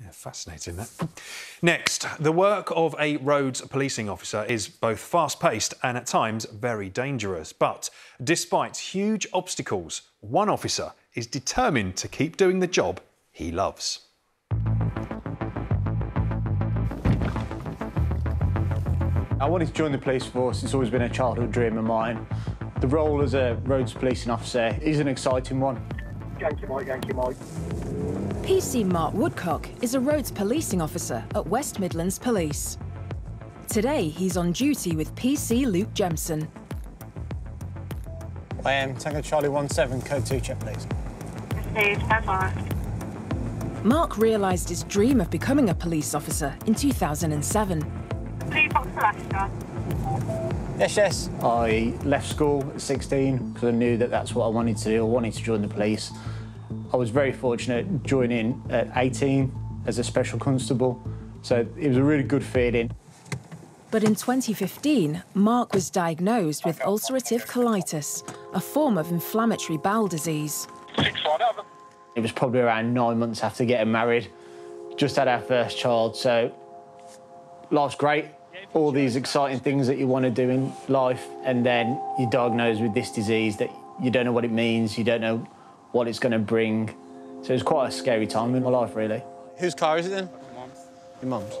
Yeah, fascinating that. Next, the work of a roads policing officer is both fast paced and at times very dangerous. But despite huge obstacles, one officer is determined to keep doing the job he loves. I wanted to join the police force. It's always been a childhood dream of mine. The role as a roads policing officer is an exciting one. Yankee Mike, Yankee Mike. PC Mark Woodcock is a roads policing officer at West Midlands Police. Today, he's on duty with PC Luke Jemson. I am Tango Charlie 17, code 2 check, please. Received, stand. Mark realised his dream of becoming a police officer in 2007. Blue Box Alaska. Yes, yes. I left school at 16 because I knew that that's what I wanted to do. I wanted to join the police. I was very fortunate joining at 18 as a special constable, so it was a really good feeling. But in 2015, Mark was diagnosed with ulcerative colitis, a form of inflammatory bowel disease. Six one over. It was probably around nine months after getting married, just had our first child, so life's great. All these exciting things that you want to do in life, and then you're diagnosed with this disease that you don't know what it means, you don't know what it's going to bring. So it was quite a scary time in my life, really. Whose car is it then? Your mum's.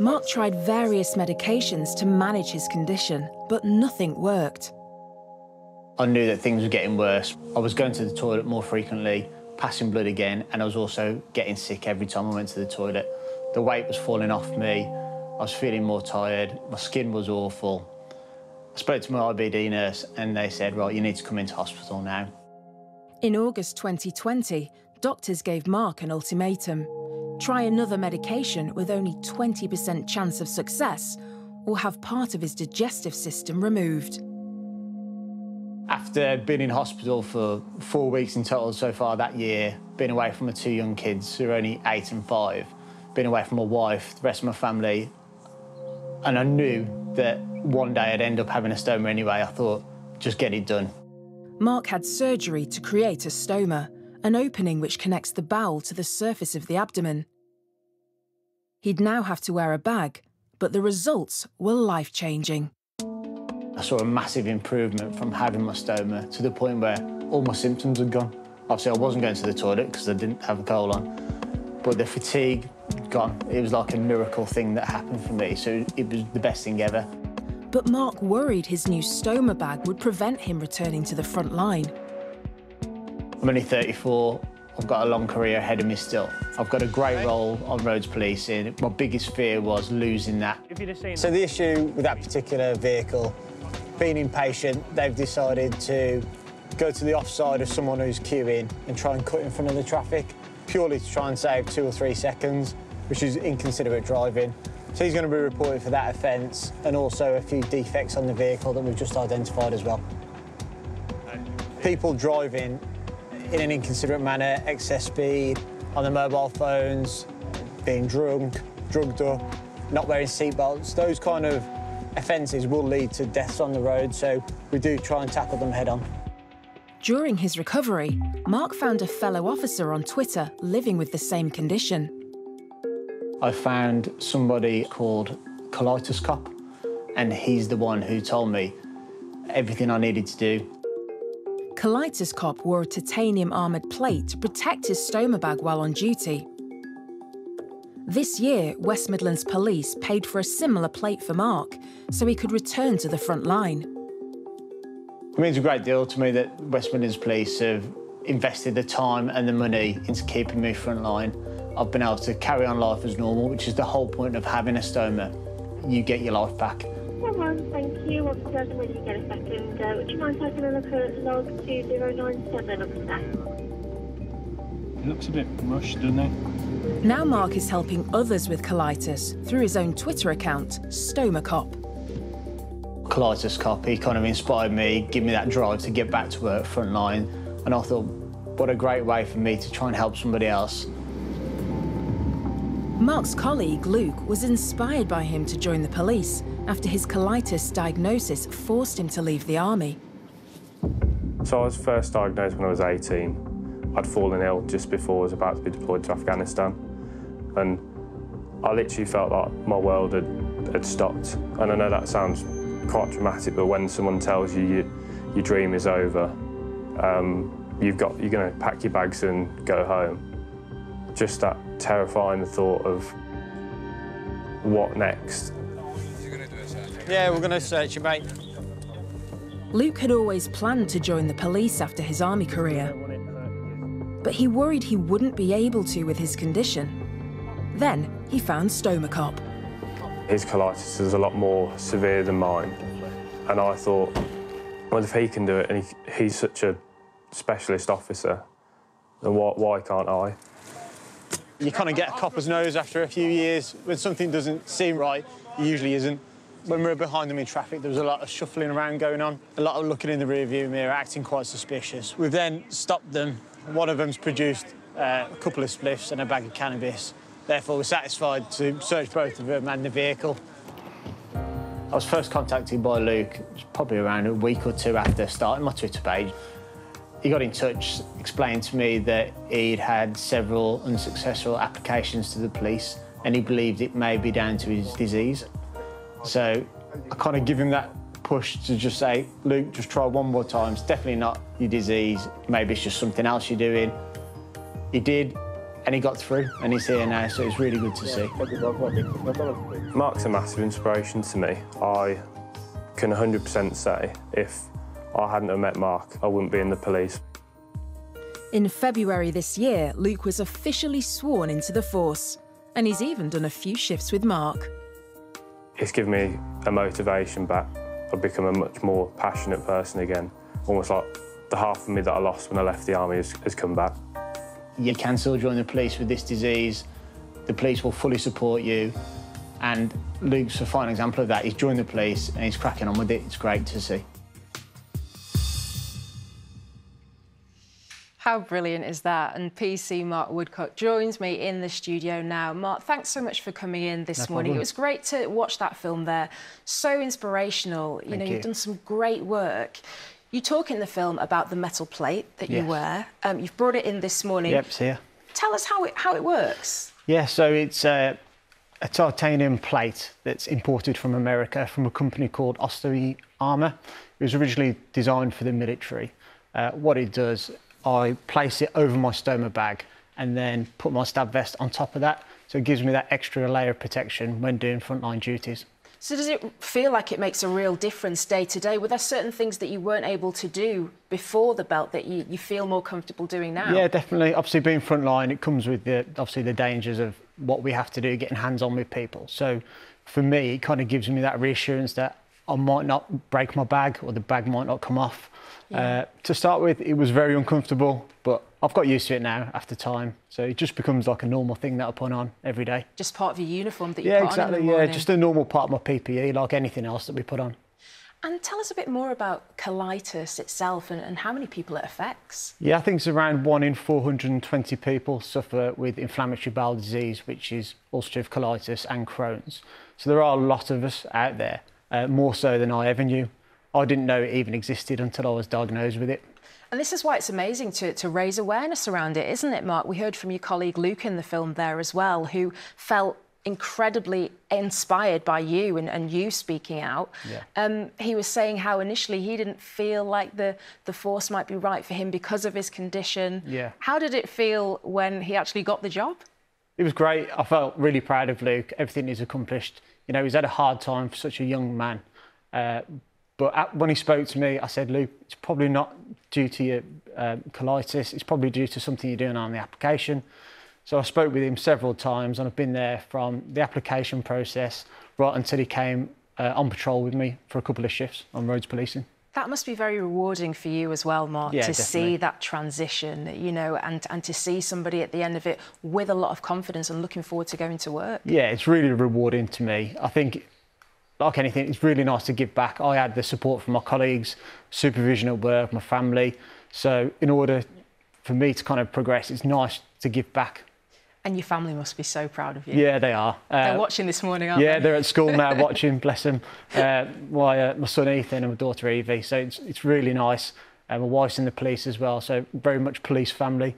Mark tried various medications to manage his condition, but nothing worked. I knew that things were getting worse. I was going to the toilet more frequently, passing blood again, and I was also getting sick every time I went to the toilet. The weight was falling off me. I was feeling more tired. My skin was awful. I spoke to my IBD nurse, and they said, right, you need to come into hospital now. In August 2020, doctors gave Mark an ultimatum. Try another medication with only 20% chance of success, or have part of his digestive system removed. After being in hospital for four weeks in total so far that year, being away from my two young kids who are only eight and five, being away from my wife, the rest of my family, and I knew that one day I'd end up having a stoma anyway, I thought, just get it done. Mark had surgery to create a stoma, an opening which connects the bowel to the surface of the abdomen. He'd now have to wear a bag, but the results were life changing. I saw a massive improvement from having my stoma to the point where all my symptoms had gone. Obviously, I wasn't going to the toilet because I didn't have a colon, but the fatigue gone. It was like a miracle thing that happened for me, so it was the best thing ever. But Mark worried his new stoma bag would prevent him returning to the front line. I'm only 34. I've got a long career ahead of me still. I've got a great role on roads policing. My biggest fear was losing that. So the issue with that particular vehicle, being impatient, they've decided to go to the offside of someone who's queuing and try and cut in front of the traffic, purely to try and save two or three seconds, which is inconsiderate driving. So he's going to be reported for that offence and also a few defects on the vehicle that we've just identified as well. People driving in an inconsiderate manner, excess speed, on their mobile phones, being drunk, drugged up, not wearing seatbelts, those kind of offences will lead to deaths on the road, so we do try and tackle them head on. During his recovery, Mark found a fellow officer on Twitter living with the same condition. I found somebody called Colitis Cop, and he's the one who told me everything I needed to do. Colitis Cop wore a titanium armoured plate to protect his stoma bag while on duty. This year, West Midlands Police paid for a similar plate for Mark so he could return to the front line. It means a great deal to me that West Midlands Police have invested the time and the money into keeping me frontline. I've been able to carry on life as normal, which is the whole point of having a stoma. You get your life back. Come on, thank you. Once again, when you get a second, uh, would you mind taking a look at log 2097 officer? It looks a bit rushed, doesn't it? Now Mark is helping others with colitis through his own Twitter account, Stoma Cop. Colitis Cop, he kind of inspired me, gave me that drive to get back to work frontline. And I thought, what a great way for me to try and help somebody else. Mark's colleague, Luke, was inspired by him to join the police after his colitis diagnosis forced him to leave the army. So I was first diagnosed when I was 18. I'd fallen ill just before I was about to be deployed to Afghanistan. and I literally felt like my world had, had stopped. And I know that sounds quite dramatic, but when someone tells you, you your dream is over, um, you've got, you're going to pack your bags and go home. Just that terrifying the thought of what next. Yeah, we're going to search you, mate. Luke had always planned to join the police after his army career, but he worried he wouldn't be able to with his condition. Then he found Stomacop. His colitis is a lot more severe than mine, and I thought, well, if he can do it and he, he's such a specialist officer, then why, why can't I? You kind of get a copper's nose after a few years. When something doesn't seem right, it usually isn't. When we were behind them in traffic, there was a lot of shuffling around going on, a lot of looking in the rearview mirror, acting quite suspicious. We've then stopped them. One of them's produced uh, a couple of spliffs and a bag of cannabis. Therefore, we're satisfied to search both of them and the vehicle. I was first contacted by Luke probably around a week or two after starting my Twitter page. He got in touch, explained to me that he'd had several unsuccessful applications to the police and he believed it may be down to his disease. So I kind of give him that push to just say, Luke, just try one more time. It's definitely not your disease. Maybe it's just something else you're doing. He did, and he got through, and he's here now, so it's really good to see. Mark's a massive inspiration to me. I can 100% say if I hadn't have met Mark, I wouldn't be in the police. In February this year, Luke was officially sworn into the force, and he's even done a few shifts with Mark. It's given me a motivation back. I've become a much more passionate person again. Almost like the half of me that I lost when I left the army has, has come back. You can still join the police with this disease. The police will fully support you. And Luke's a fine example of that. He's joined the police and he's cracking on with it. It's great to see. How brilliant is that? And PC Mark Woodcock joins me in the studio now. Mark, thanks so much for coming in this No morning. problem. It was great to watch that film there. So inspirational. You Thank know, you. have done some great work. You talk in the film about the metal plate that you wear. Um, you've brought it in this morning. Yep, it's here. Tell us how it how it works. Yeah, so it's uh, a titanium plate that's imported from America from a company called Ostomy Armour. It was originally designed for the military. Uh, what it does, I place it over my stoma bag and then put my stab vest on top of that. So it gives me that extra layer of protection when doing frontline duties. So does it feel like it makes a real difference day to day? Were there certain things that you weren't able to do before the belt that you, you feel more comfortable doing now? Yeah, definitely. Obviously, being frontline, it comes with the obviously the dangers of what we have to do, getting hands on with people. So, for me, it kind of gives me that reassurance that I might not break my bag or the bag might not come off. Uh, to start with, it was very uncomfortable, but I've got used to it now after time. So it just becomes like a normal thing that I put on every day. Just part of your uniform that you Yeah, put exactly. on in the Yeah, just a normal part of my PPE, like anything else that we put on. And tell us a bit more about colitis itself and, and how many people it affects. Yeah, I think it's around one in 420 people suffer with inflammatory bowel disease, which is ulcerative colitis and Crohn's. So there are a lot of us out there, uh, more so than I ever knew. I didn't know it even existed until I was diagnosed with it. And this is why it's amazing to, to raise awareness around it, isn't it, Mark? We heard from your colleague Luke in the film there as well, who felt incredibly inspired by you and, and you speaking out. Yeah. Um, he was saying how initially he didn't feel like the, the force might be right for him because of his condition. Yeah. How did it feel when he actually got the job? It was great. I felt really proud of Luke, everything he's accomplished. You know, he's had a hard time for such a young man. Uh, but at, when he spoke to me, I said, Luke, it's probably not due to your um, colitis. It's probably due to something you're doing on the application. So I spoke with him several times, and I've been there from the application process right until he came uh, on patrol with me for a couple of shifts on roads policing. That must be very rewarding for you as well, Mark, Yeah, to definitely. see that transition, you know, and, and to see somebody at the end of it with a lot of confidence and looking forward to going to work. Yeah, it's really rewarding to me. I think, like anything, it's really nice to give back. I had the support from my colleagues, supervision at work, my family. So, in order for me to kind of progress, it's nice to give back. And your family must be so proud of you. Yeah, they are. They're Uh, watching this morning, aren't yeah, they? they're at school now watching, bless them. Uh, my, uh, my son Ethan and my daughter Evie. So, it's, it's really nice. Uh, my wife's in the police as well, so very much police family.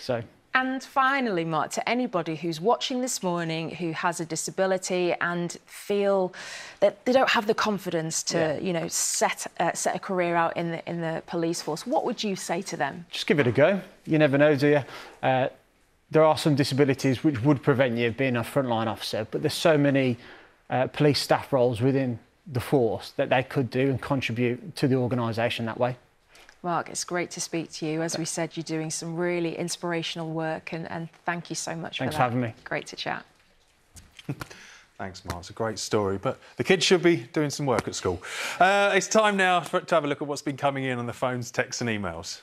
So, And finally, Mark, to anybody who's watching this morning who has a disability and feel that they don't have the confidence to, yeah. you know, set uh, set a career out in the in the police force, what would you say to them? Just give it a go. You never know, do you? Uh, there are some disabilities which would prevent you being a frontline officer, but there's so many uh, police staff roles within the force that they could do and contribute to the organisation that way. Mark, it's great to speak to you. As we said, you're doing some really inspirational work, and, and thank you so much Thanks for, for having me. Great to chat. Thanks, Mark. It's a great story, but the kids should be doing some work at school. Uh, it's time now for, to have a look at what's been coming in on the phones, texts, and emails.